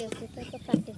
Dios, yo estoy tocando.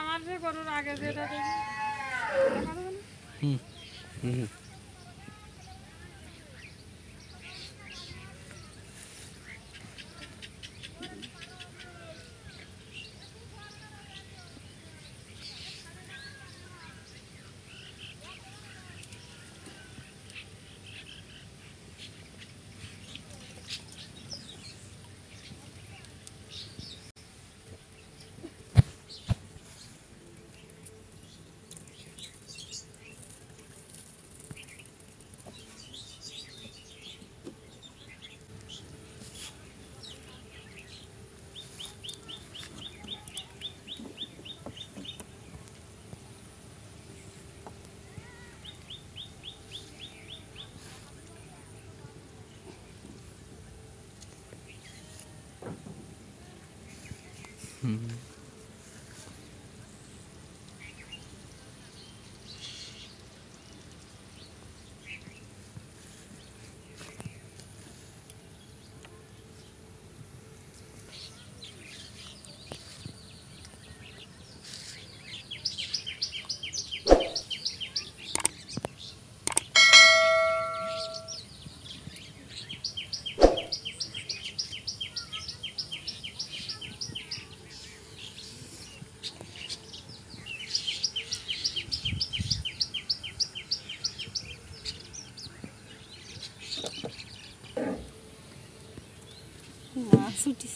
আমার যে গরুর আগে যেটা হুম হুম। হুম सूची